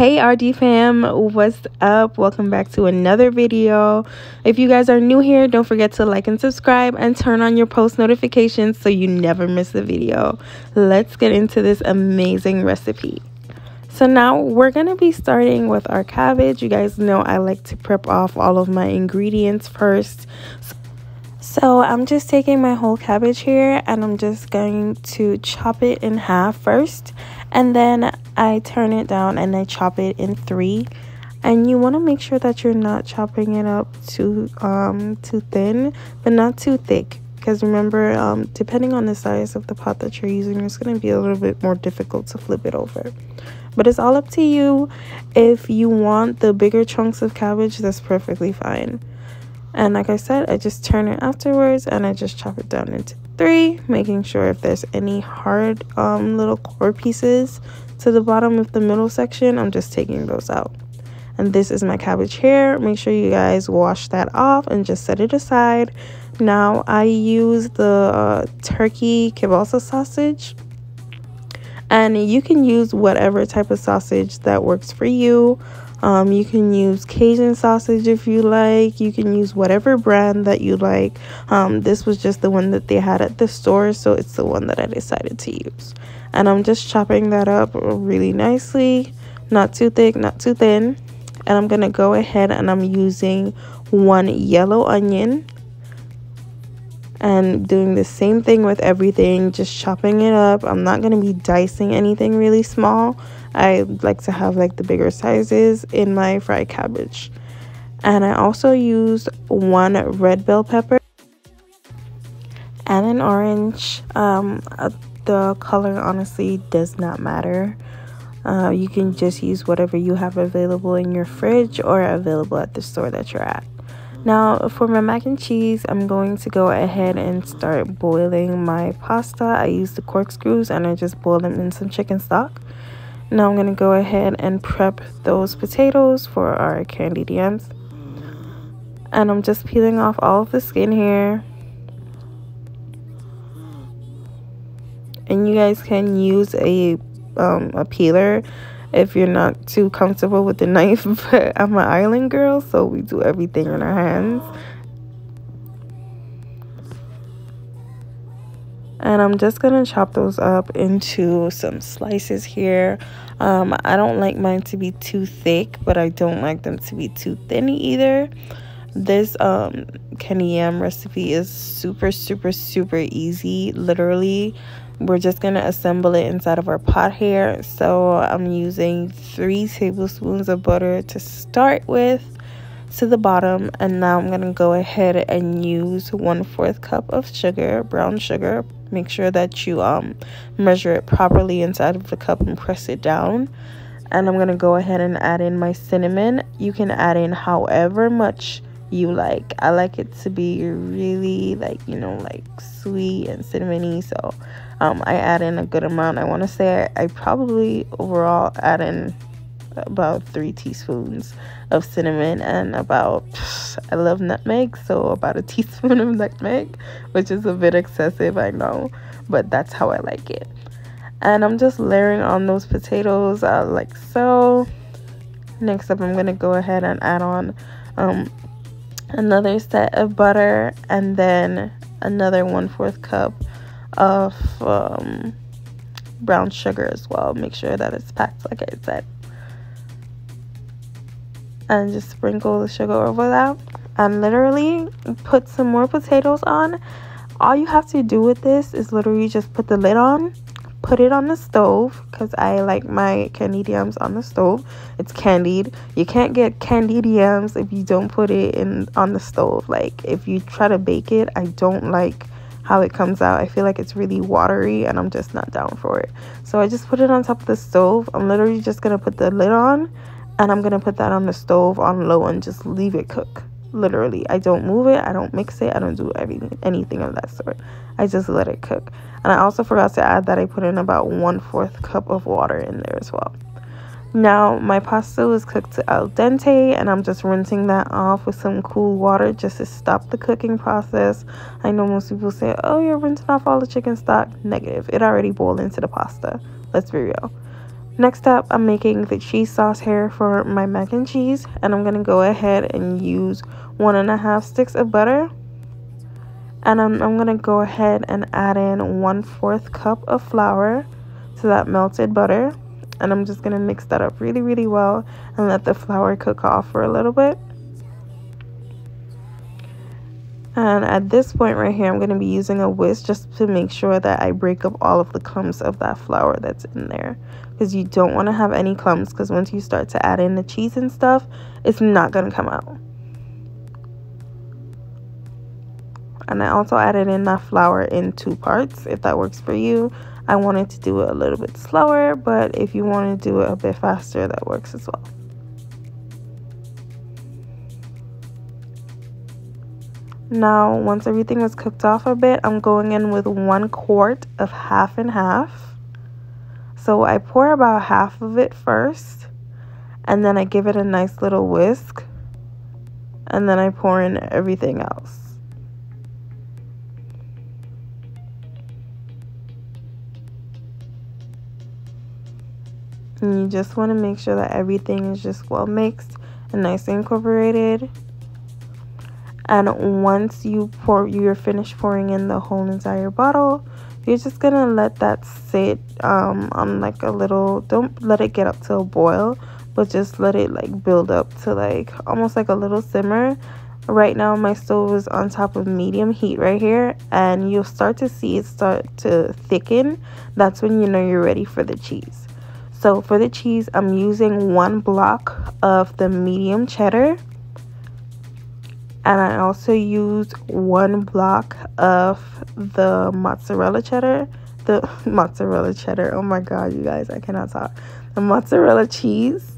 Hey RD fam, what's up? Welcome back to another video. If you guys are new here, don't forget to like and subscribe and turn on your post notifications so you never miss a video. Let's get into this amazing recipe. So now we're to be starting with our cabbage. You guys know I like to prep off all of my ingredients first. So I'm just taking my whole cabbage here and I'm just going to chop it in half first and then I turn it down and I chop it in three. And you want to make sure that you're not chopping it up too um too thin but not too thick. Because remember um depending on the size of the pot that you're using it's going to be a little bit more difficult to flip it over. But it's all up to you. If you want the bigger chunks of cabbage that's perfectly fine and like I said I just turn it afterwards and I just chop it down into three making sure if there's any hard um, little core pieces to the bottom of the middle section I'm just taking those out. And this is my cabbage hair. make sure you guys wash that off and just set it aside. Now I use the uh, turkey kielbasa sausage. And you can use whatever type of sausage that works for you um, you can use Cajun sausage if you like. You can use whatever brand that you like. Um, this was just the one that they had at the store, so it's the one that I decided to use. And I'm just chopping that up really nicely, not too thick, not too thin. And I'm going to go ahead and I'm using one yellow onion and doing the same thing with everything just chopping it up i'm not going to be dicing anything really small i like to have like the bigger sizes in my fried cabbage and i also used one red bell pepper and an orange um, uh, the color honestly does not matter uh, you can just use whatever you have available in your fridge or available at the store that you're at now for my mac and cheese, I'm going to go ahead and start boiling my pasta. I use the corkscrews and I just boil them in some chicken stock. Now I'm going to go ahead and prep those potatoes for our candy yams. And I'm just peeling off all of the skin here. And you guys can use a, um, a peeler if you're not too comfortable with the knife but i'm an island girl so we do everything in our hands and i'm just gonna chop those up into some slices here. Um, i don't like mine to be too thick but i don't like them to be too thin either. This um candy yam recipe is super super super easy. Literally we're just going to assemble it inside of our pot here. So i'm using three tablespoons of butter to start with to the bottom. And now i'm going to go ahead and use one fourth cup of sugar brown sugar make sure that you um measure it properly inside of the cup and press it down. And i'm going to go ahead and add in my cinnamon. You can add in however much you like. I like it to be really like you know like sweet and cinnamony. So um, I add in a good amount. I want to say I, I probably overall add in about three teaspoons of cinnamon and about I love nutmeg, so about a teaspoon of nutmeg, which is a bit excessive, I know, but that's how I like it. And I'm just layering on those potatoes uh, like so. Next up, I'm gonna go ahead and add on um, another set of butter and then another one fourth cup of um, brown sugar as well. Make sure that it's packed, like I said. And just sprinkle the sugar over that. And literally put some more potatoes on. All you have to do with this is literally just put the lid on, put it on the stove because I like my candied yams on the stove. It's candied. You can't get candied yams if you don't put it in on the stove. Like if you try to bake it, I don't like how it comes out. I feel like it's really watery and I'm just not down for it. So I just put it on top of the stove. I'm literally just going to put the lid on and I'm going to put that on the stove on low and just leave it cook. Literally, I don't move it, I don't mix it, I don't do everything, anything of that sort. I just let it cook. And I also forgot to add that I put in about one fourth cup of water in there as well. Now my pasta was cooked to al dente and I'm just rinsing that off with some cool water just to stop the cooking process. I know most people say, oh, you're rinsing off all the chicken stock. Negative. It already boiled into the pasta. Let's be real. Next up, I'm making the cheese sauce here for my mac and cheese. And I'm to go ahead and use one and a half sticks of butter. And I'm, I'm to go ahead and add in one fourth cup of flour to that melted butter. And I'm just to mix that up really, really well and let the flour cook off for a little bit. And at this point right here, I'm going to be using a whisk just to make sure that I break up all of the clumps of that flour that's in there. Because you don't want to have any clumps because once you start to add in the cheese and stuff it's not going to come out. And I also added in that flour in two parts if that works for you. I wanted to do it a little bit slower but if you want to do it a bit faster that works as well now once everything was cooked off a bit I'm going in with one quart of half and half so I pour about half of it first and then I give it a nice little whisk and then I pour in everything else. And you just want to make sure that everything is just well mixed and nicely incorporated. And once you pour, you're finished pouring in the whole entire bottle, you're just gonna let that sit um, on like a little don't let it get up to a boil but just let it like build up to like almost like a little simmer. Right now my stove is on top of medium heat right here and you'll start to see it start to thicken. That's when you know you're ready for the cheese. So for the cheese i'm using one block of the medium cheddar and I also used one block of the mozzarella cheddar. The mozzarella cheddar. Oh my god you guys I cannot talk. The mozzarella cheese.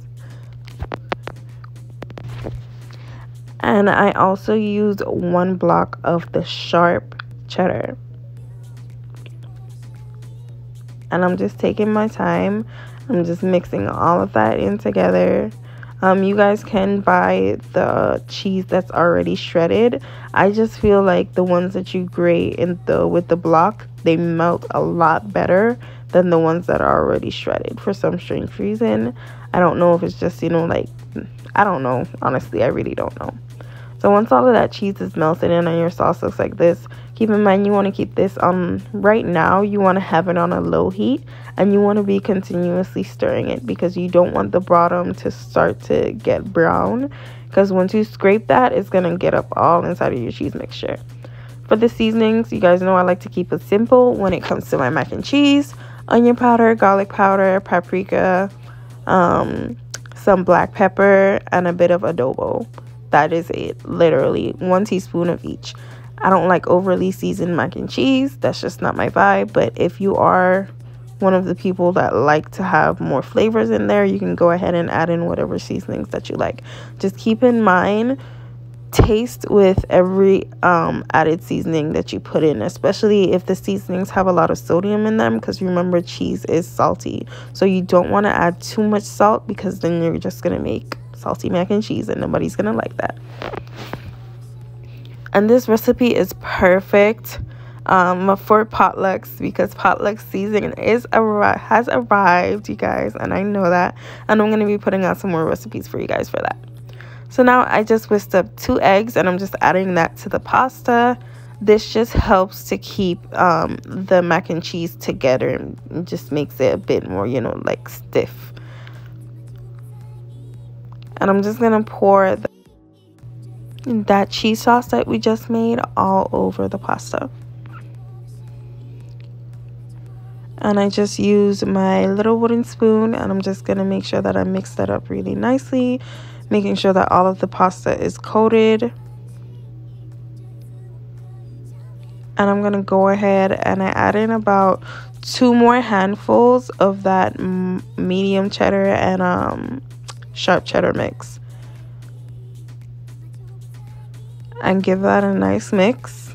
And I also used one block of the sharp cheddar. And I'm just taking my time. I'm just mixing all of that in together um, you guys can buy the cheese that's already shredded. I just feel like the ones that you grate in the with the block, they melt a lot better than the ones that are already shredded for some strange reason. I don't know if it's just, you know, like, I don't know. Honestly, I really don't know. So once all of that cheese is melted in and your sauce looks like this, keep in mind you want to keep this on right now. You want to have it on a low heat and you want to be continuously stirring it because you don't want the bottom to start to get brown because once you scrape that, it's going to get up all inside of your cheese mixture. For the seasonings, you guys know I like to keep it simple when it comes to my mac and cheese. Onion powder, garlic powder, paprika, um, some black pepper, and a bit of adobo that is it literally one teaspoon of each i don't like overly seasoned mac and cheese. That's just not my vibe. But if you are one of the people that like to have more flavors in there you can go ahead and add in whatever seasonings that you like. Just keep in mind taste with every um, added seasoning that you put in especially if the seasonings have a lot of sodium in them because remember cheese is salty. So you don't want to add too much salt because then you're just going to make salty mac and cheese and nobody's gonna like that and this recipe is perfect um, for potlucks because potluck season is has arrived you guys and i know that. And i'm going to be putting out some more recipes for you guys for that. So now i just whisked up two eggs and i'm just adding that to the pasta. This just helps to keep um, the mac and cheese together and just makes it a bit more you know like stiff. And I'm just gonna pour the, that cheese sauce that we just made all over the pasta and I just use my little wooden spoon and I'm just gonna make sure that I mix that up really nicely making sure that all of the pasta is coated and I'm gonna go ahead and I add in about two more handfuls of that medium cheddar and um sharp cheddar mix. And give that a nice mix.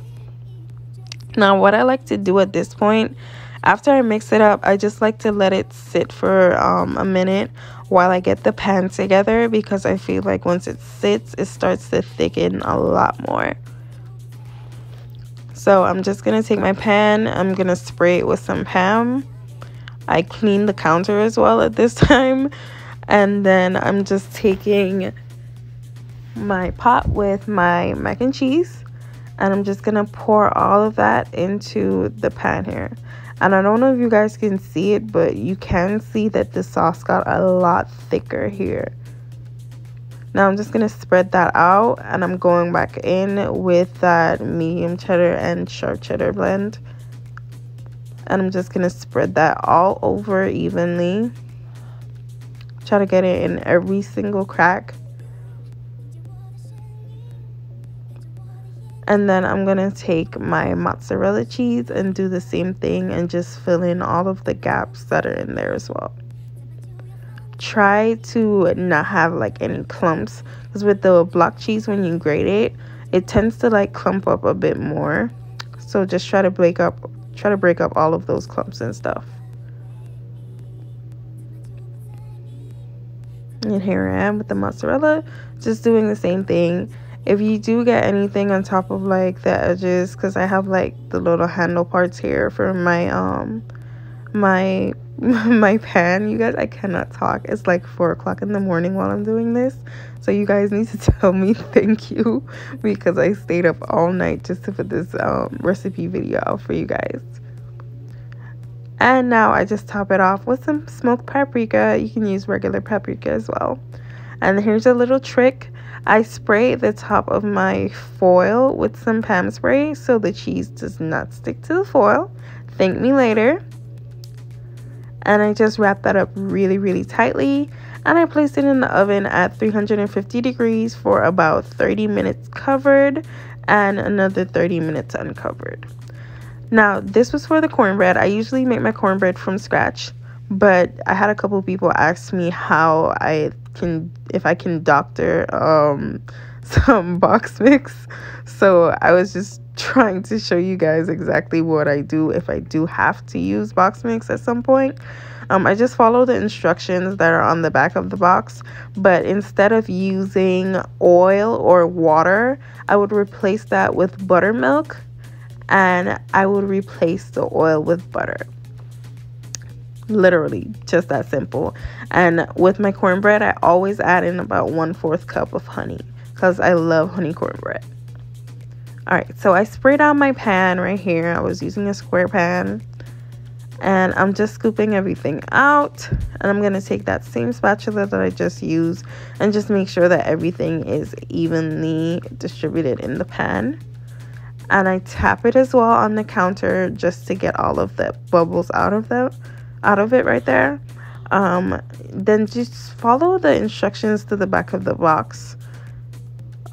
Now, what I like to do at this point, after I mix it up, I just like to let it sit for um, a minute while I get the pan together because I feel like once it sits, it starts to thicken a lot more. So I'm just going to take my pan, I'm going to spray it with some Pam I clean the counter as well at this time. And then I'm just taking my pot with my mac and cheese and I'm just gonna pour all of that into the pan here. And I don't know if you guys can see it but you can see that the sauce got a lot thicker here. Now I'm just gonna spread that out and I'm going back in with that medium cheddar and sharp cheddar blend. And I'm just gonna spread that all over evenly. Try to get it in every single crack and then I'm gonna take my mozzarella cheese and do the same thing and just fill in all of the gaps that are in there as well. Try to not have like any clumps because with the block cheese when you grate it it tends to like clump up a bit more. So just try to break up try to break up all of those clumps and stuff. And here I am with the mozzarella just doing the same thing if you do get anything on top of like the edges because i have like the little handle parts here for my um my my pan you guys i cannot talk. It's like four o'clock in the morning while i'm doing this. So you guys need to tell me thank you because i stayed up all night just to put this um, recipe video out for you guys. And now i just top it off with some smoked paprika. You can use regular paprika as well. And here's a little trick I spray the top of my foil with some Pam spray so the cheese does not stick to the foil. Thank me later. And I just wrap that up really, really tightly. And I placed it in the oven at 350 degrees for about 30 minutes covered and another 30 minutes uncovered. Now, this was for the cornbread. I usually make my cornbread from scratch, but I had a couple people ask me how I can if I can doctor um some box mix. So I was just trying to show you guys exactly what I do if I do have to use box mix at some point. Um, I just follow the instructions that are on the back of the box, but instead of using oil or water, I would replace that with buttermilk and I would replace the oil with butter literally just that simple. And with my cornbread i always add in about one fourth cup of honey because i love honey cornbread. All right so i sprayed on my pan right here. I was using a square pan. And i'm just scooping everything out. And i'm going to take that same spatula that i just used and just make sure that everything is evenly distributed in the pan. And i tap it as well on the counter just to get all of the bubbles out of them out of it right there um, then just follow the instructions to the back of the box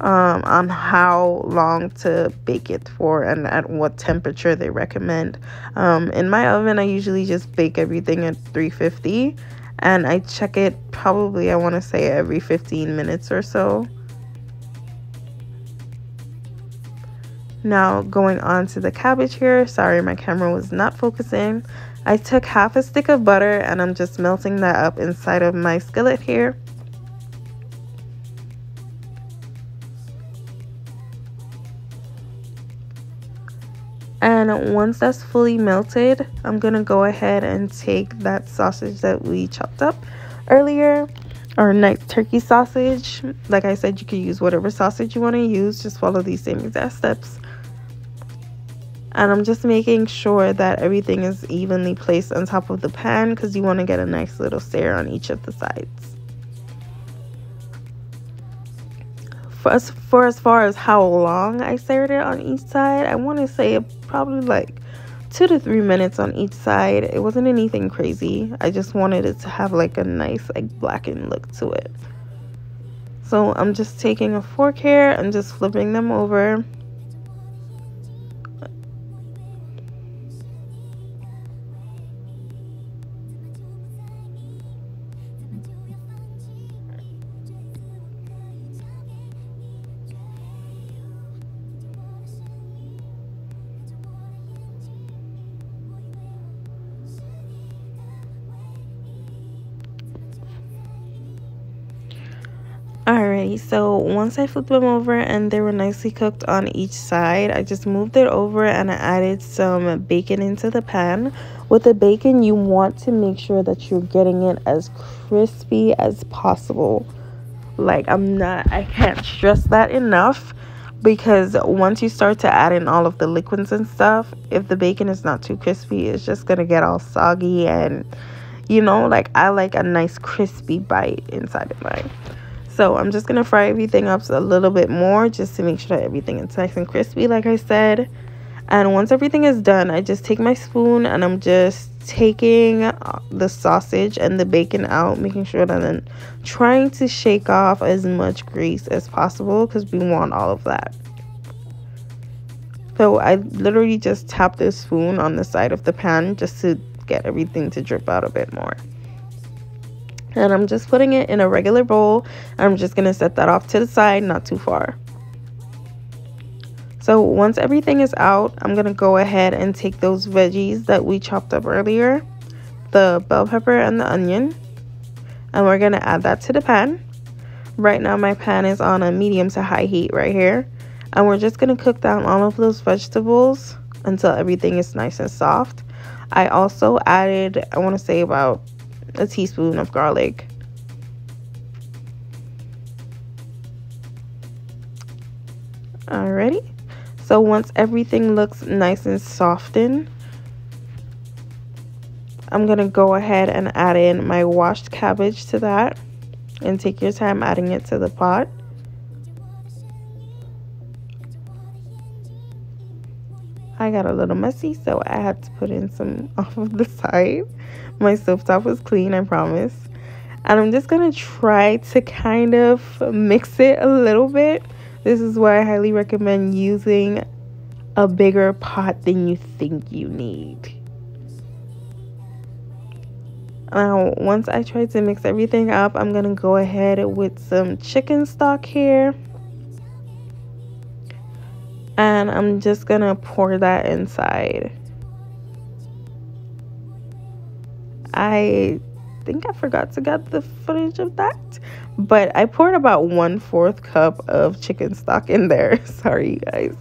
um, on how long to bake it for and at what temperature they recommend. Um, in my oven, I usually just bake everything at 350 and I check it probably, I want to say, every 15 minutes or so. Now, going on to the cabbage here. Sorry, my camera was not focusing. I took half a stick of butter and I'm just melting that up inside of my skillet here. And once that's fully melted, I'm to go ahead and take that sausage that we chopped up earlier, our nice turkey sausage. Like I said, you can use whatever sausage you want to use. Just follow these same exact steps and I'm just making sure that everything is evenly placed on top of the pan because you want to get a nice little sear on each of the sides. For as, for as far as how long I seared it on each side, I want to say probably like two to three minutes on each side. It wasn't anything crazy. I just wanted it to have like a nice like blackened look to it. So I'm just taking a fork here and just flipping them over So once I flipped them over and they were nicely cooked on each side, I just moved it over and I added some bacon into the pan. with the bacon you want to make sure that you're getting it as crispy as possible like i'm not i can't stress that enough because once you start to add in all of the liquids and stuff if the bacon is not too crispy it's just gonna get all soggy and you know like i like a nice crispy bite inside of mine so i'm just gonna fry everything up a little bit more just to make sure that everything is nice and crispy like i said. And once everything is done i just take my spoon and i'm just taking uh, the sausage and the bacon out making sure that i'm trying to shake off as much grease as possible because we want all of that. So i literally just tap the spoon on the side of the pan just to get everything to drip out a bit more and i'm just putting it in a regular bowl i'm just going to set that off to the side not too far so once everything is out, I'm going to go ahead and take those veggies that we chopped up earlier, the bell pepper and the onion, and we're going to add that to the pan. Right now my pan is on a medium to high heat right here. And we're just going to cook down all of those vegetables until everything is nice and soft. I also added, I want to say about a teaspoon of garlic. Alrighty. So once everything looks nice and softened, I'm going to go ahead and add in my washed cabbage to that. And take your time adding it to the pot. I got a little messy, so I had to put in some off of the side. My stovetop was clean, I promise. And I'm just going to try to kind of mix it a little bit this is why I highly recommend using a bigger pot than you think you need. Now, once I try to mix everything up, I'm going to go ahead with some chicken stock here. And I'm just going to pour that inside. I think I forgot to get the footage of that. But I poured about one fourth cup of chicken stock in there. Sorry, you guys.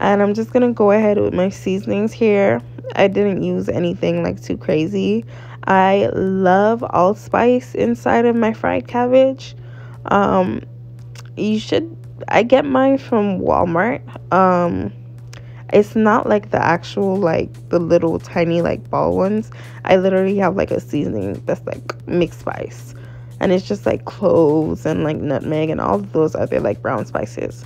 And I'm just to go ahead with my seasonings here. I didn't use anything like too crazy. I love allspice inside of my fried cabbage. Um, you should, I get mine from Walmart. Um, it's not like the actual like the little tiny like ball ones. I literally have like a seasoning that's like mixed spice. And it's just like cloves and like nutmeg and all of those other like brown spices.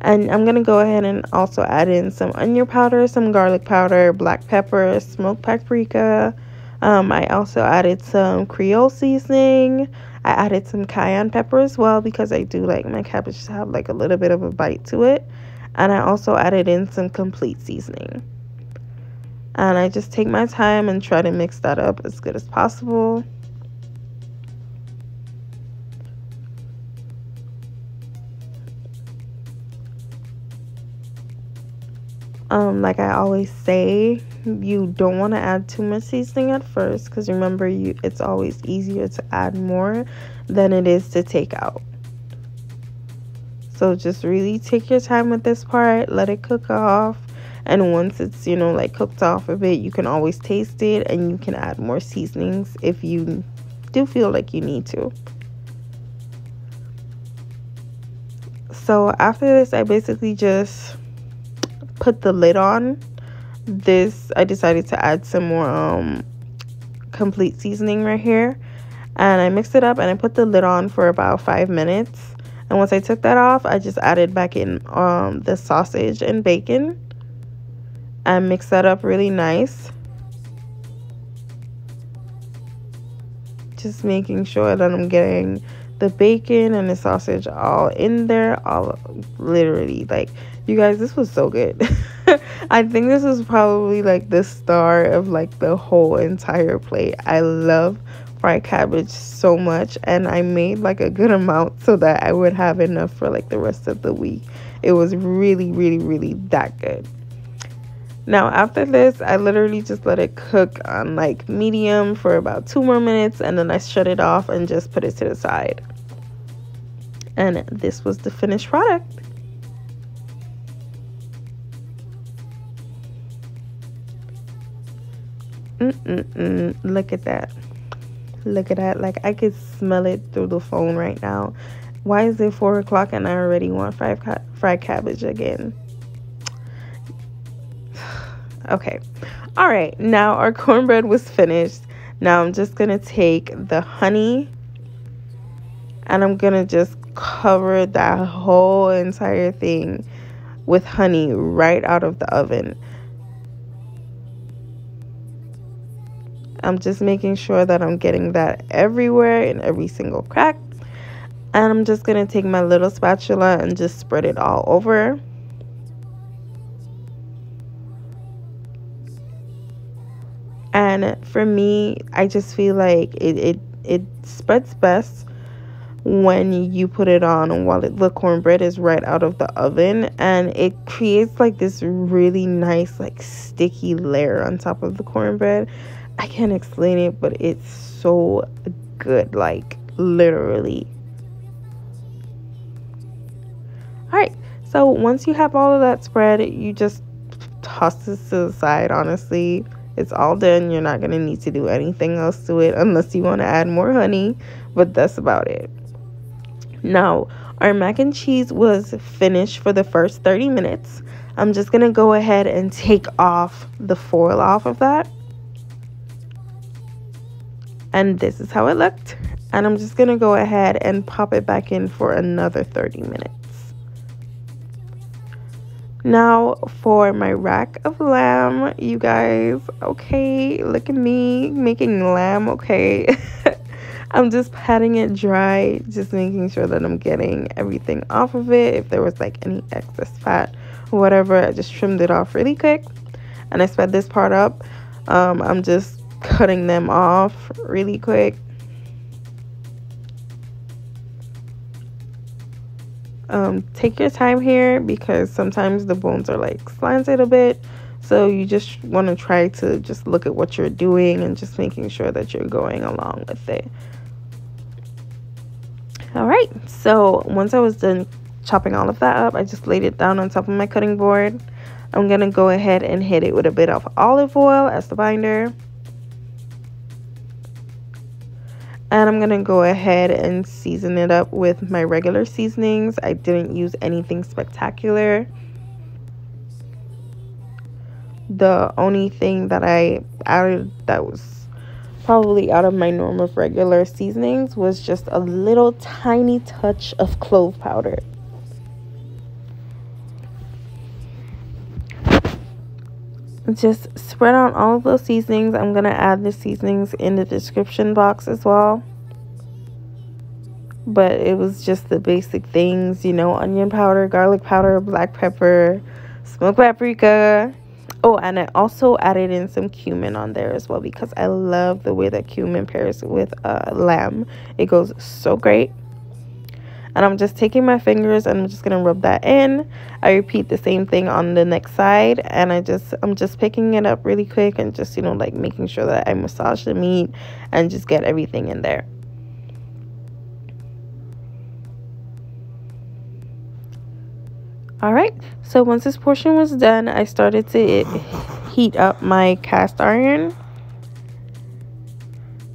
And i'm gonna go ahead and also add in some onion powder some garlic powder black pepper smoked paprika. Um, i also added some creole seasoning. I added some cayenne pepper as well because i do like my cabbage to have like a little bit of a bite to it and I also added in some complete seasoning. And I just take my time and try to mix that up as good as possible. Um, like I always say, you don't want to add too much seasoning at first because remember, you it's always easier to add more than it is to take out. So just really take your time with this part, let it cook off. And once it's, you know, like cooked off a bit, you can always taste it and you can add more seasonings if you do feel like you need to. So after this, I basically just put the lid on. This, I decided to add some more um, complete seasoning right here. And I mixed it up and I put the lid on for about five minutes and once I took that off, I just added back in um, the sausage and bacon and mixed that up really nice. Just making sure that I'm getting the bacon and the sausage all in there, all literally like you guys, this was so good. I think this is probably like the star of like the whole entire plate. I love fried cabbage so much and I made like a good amount so that I would have enough for like the rest of the week. It was really, really, really that good. Now, after this, I literally just let it cook on like medium for about two more minutes and then I shut it off and just put it to the side. And this was the finished product. Mm-mm-mm. Look at that. Look at that. Like, I could smell it through the phone right now. Why is it 4 o'clock and I already want fried, ca- fried cabbage again? okay. All right. Now, our cornbread was finished. Now, I'm just going to take the honey and I'm going to just cover that whole entire thing with honey right out of the oven. I'm just making sure that I'm getting that everywhere in every single crack. And I'm just going to take my little spatula and just spread it all over. And for me, I just feel like it, it, it spreads best when you put it on while it, the cornbread is right out of the oven and it creates like this really nice like sticky layer on top of the cornbread. I can't explain it but it's so good like literally. All right so once you have all of that spread you just toss this to the side honestly. It's all done. You're not going to need to do anything else to it unless you want to add more honey but that's about it now, our mac and cheese was finished for the first 30 minutes. I'm just going to go ahead and take off the foil off of that. And this is how it looked. And I'm just going to go ahead and pop it back in for another 30 minutes. Now for my rack of lamb, you guys. Okay, look at me making lamb, okay. I'm just patting it dry, just making sure that I'm getting everything off of it. If there was like any excess fat or whatever, I just trimmed it off really quick. And I sped this part up. Um, I'm just cutting them off really quick. Um, take your time here because sometimes the bones are like slanted a bit. So you just want to try to just look at what you're doing and just making sure that you're going along with it all right so once i was done chopping all of that up i just laid it down on top of my cutting board. I'm gonna go ahead and hit it with a bit of olive oil as the binder. And I'm gonna go ahead and season it up with my regular seasonings. I didn't use anything spectacular. The only thing that I added that was probably out of my norm of regular seasonings was just a little tiny touch of clove powder. Just spread on all of those seasonings. I'm going to add the seasonings in the description box as well. But it was just the basic things, you know, onion powder, garlic powder, black pepper, smoked paprika, Oh, and I also added in some cumin on there as well because I love the way that cumin pairs with uh, lamb. It goes so great. And I'm just taking my fingers and I'm just going to rub that in. I repeat the same thing on the next side. And I just, I'm just picking it up really quick and just, you know, like making sure that I massage the meat and just get everything in there. All right. So once this portion was done i started to heat up my cast iron.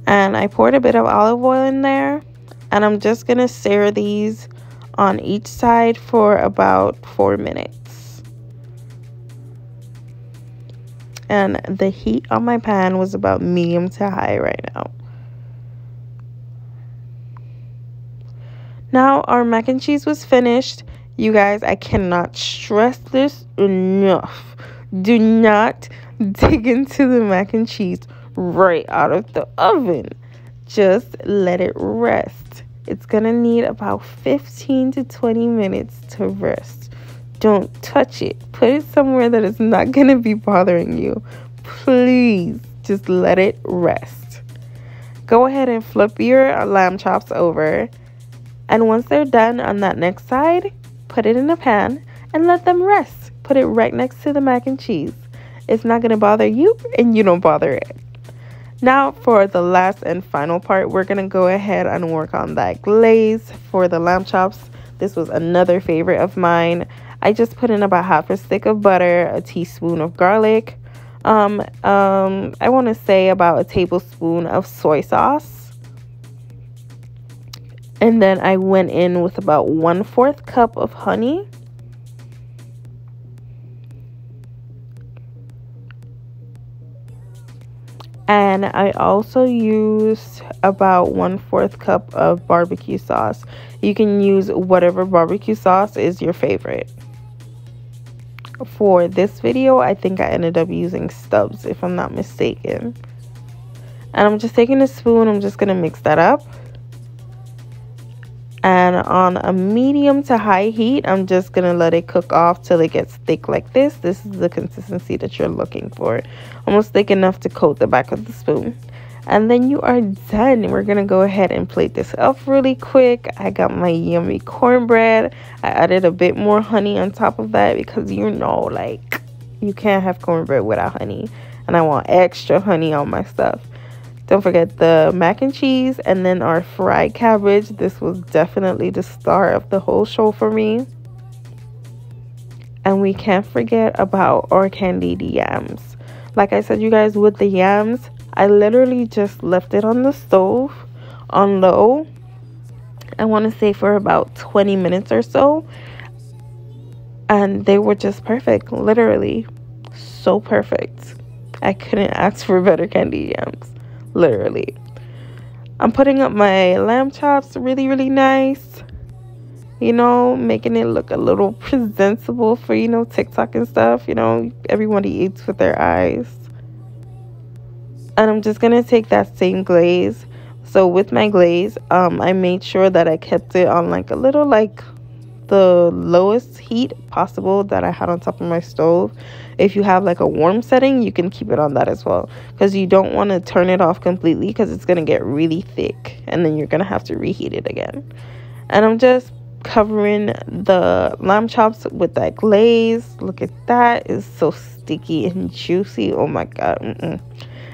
And i poured a bit of olive oil in there. And i'm just gonna sear these on each side for about four minutes. And the heat on my pan was about medium to high right now. Now our mac and cheese was finished you guys, I cannot stress this enough. Do not dig into the mac and cheese right out of the oven. Just let it rest. It's going to need about 15 to 20 minutes to rest. Don't touch it. Put it somewhere that is not going to be bothering you. Please just let it rest. Go ahead and flip your lamb chops over. And once they're done on that next side, put it in a pan, and let them rest. Put it right next to the mac and cheese. It's not going to bother you, and you don't bother it. Now, for the last and final part, we're going to go ahead and work on that glaze for the lamb chops. This was another favorite of mine. I just put in about half a stick of butter, a teaspoon of garlic, Um, um, I want to say about a tablespoon of soy sauce. And then I went in with about one fourth cup of honey. and I also used about one fourth cup of barbecue sauce. You can use whatever barbecue sauce is your favorite. For this video, I think I ended up using Stubbs if I'm not mistaken. And I'm just taking a spoon, I'm just going to mix that up and on a medium to high heat i'm just gonna let it cook off till it gets thick like this. This is the consistency that you're looking for. Almost thick enough to coat the back of the spoon. And then you are done. We're gonna go ahead and plate this up really quick. I got my yummy cornbread. I added a bit more honey on top of that because you know like you can't have cornbread without honey. And i want extra honey on my stuff don't forget the mac and cheese and then our fried cabbage. This was definitely the star of the whole show for me. And we can't forget about our candied yams. Like I said, you guys, with the yams, I literally just left it on the stove on low. I want to say for about 20 minutes or so. And they were just perfect, literally. So perfect. I couldn't ask for better candy yams literally. I'm putting up my lamb chops really, really nice. You know, making it look a little presentable for, you know, TikTok and stuff. You know, everybody eats with their eyes. And I'm just going to take that same glaze. So with my glaze, um, I made sure that I kept it on like a little like the lowest heat possible that I had on top of my stove. If you have like a warm setting, you can keep it on that as well because you don't want to turn it off completely because it's going to get really thick and then you're going to have to reheat it again. And I'm just covering the lamb chops with that glaze. Look at that. It's so sticky and juicy. Oh my god. Mm -mm.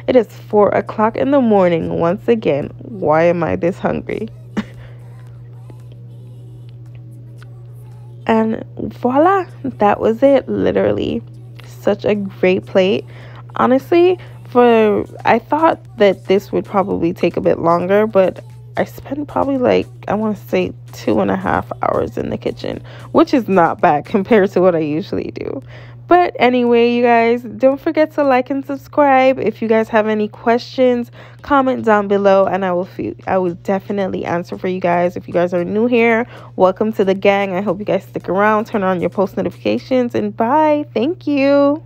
It is 4 o'clock in the morning once again. Why am I this hungry? and voila that was it literally such a great plate. Honestly for i thought that this would probably take a bit longer but i spent probably like i want to say two and a half hours in the kitchen which is not bad compared to what i usually do but anyway, you guys, don't forget to like and subscribe. If you guys have any questions, comment down below and I will feel, I will definitely answer for you guys. If you guys are new here, welcome to the gang. I hope you guys stick around, turn on your post notifications and bye. Thank you.